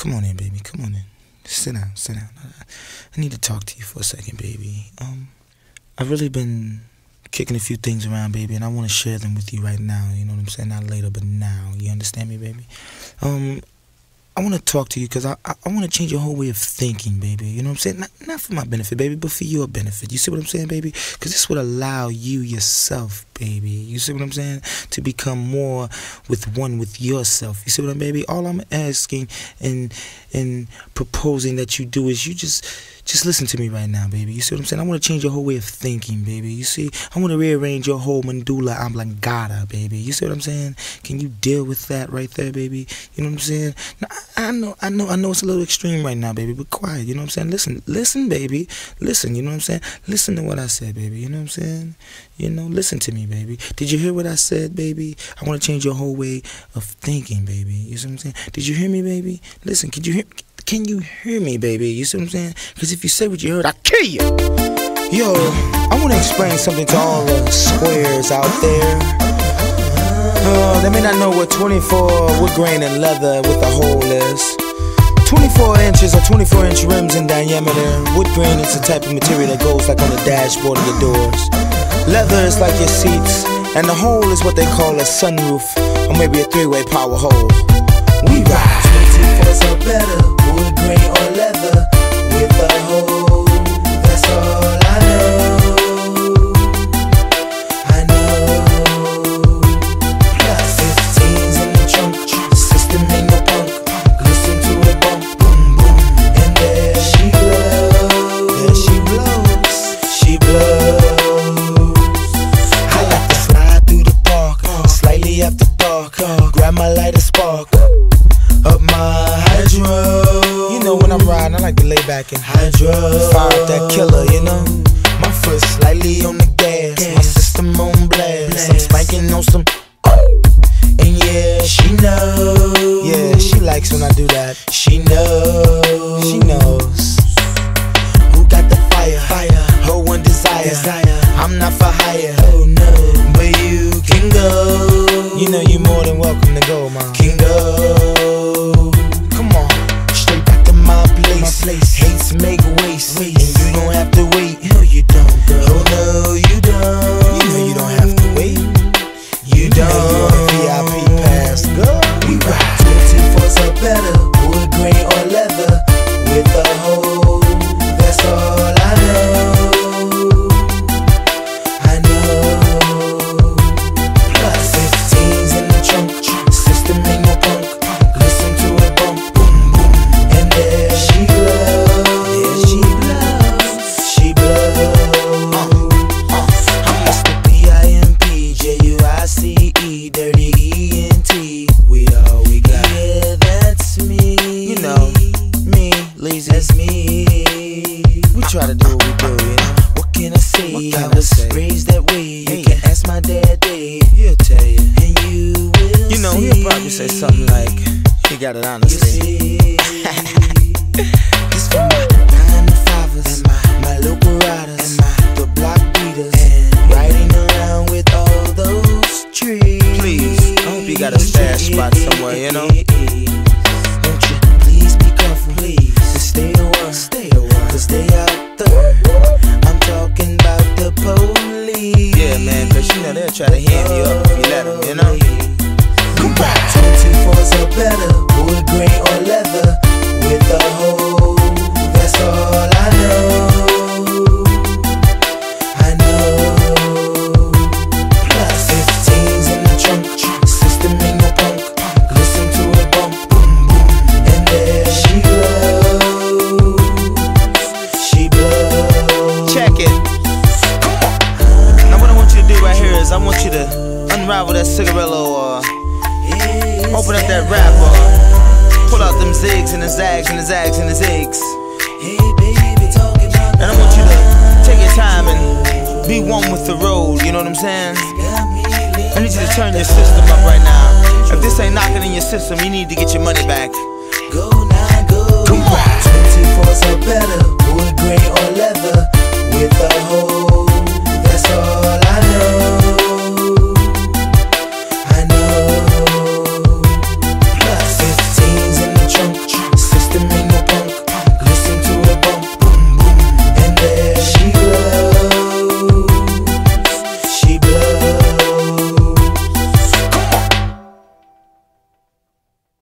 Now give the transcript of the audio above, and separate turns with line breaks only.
come on in, baby. Come on in. Sit down, sit down. I need to talk to you for a second, baby. Um, I've really been kicking a few things around, baby, and I want to share them with you right now. You know what I'm saying? Not later, but now. You understand me, baby? Um, I want to talk to you because I, I, I want to change your whole way of thinking, baby. You know what I'm saying? Not, not for my benefit, baby, but for your benefit. You see what I'm saying, baby? Because this would allow you yourself, baby. You see what I'm saying? To become more with one with yourself. You see what I'm, baby? All I'm asking and and proposing that you do is you just just listen to me right now, baby. You see what I'm saying? I want to change your whole way of thinking, baby. You see, I want to rearrange your whole medulla oblongata, baby. You see what I'm saying? Can you deal with that right there, baby? You know what I'm saying? Now, I know, I know, I know it's a little extreme right now, baby, but quiet. You know what I'm saying? Listen, listen, baby. Listen. You know what I'm saying? Listen to what I said, baby. You know what I'm saying? You know, listen to me, baby. Did you hear what I said, baby? I want to change your whole way of thinking, baby. You see what I'm saying? Did you hear me, baby? Listen, could you hear? Can you hear me, baby? You see what I'm saying? Because if you say what you heard, I kill you. Yo, I want to explain something to all the squares out there. Uh, they may not know what 24 wood grain and leather with a hole is. 24 inches or 24 inch rims in diameter. Wood grain is the type of material that goes like on the dashboard of your doors. Leather is like your seats, and the hole is what they call a sunroof, or maybe a three-way power hole. We ride.
24's or better, wood grain or leather, My lighter spark up my hydro.
You know when I'm riding, I like to lay back and
hydro.
fire up that killer, you know.
My foot slightly on the gas,
you're more than welcome to go, man.
Can go.
Come on.
Straight back to my place.
My place.
Hates make waste.
Waste.
And you don't have to wait. Say
something like, he got it
You
honestly.
This for my nine to fivers, my, my local riders,
unravel that cigarillo or uh, open up that wrapper, uh, pull out them zigs and the zags and the zags and the zigs.
Hey baby, talking about
And I want you to take your time and be one with the road, you know what I'm saying? I need you to turn your system up right now. If this ain't knocking in your system, you need to get your money back.
Go now, go. Come on. 24's or better,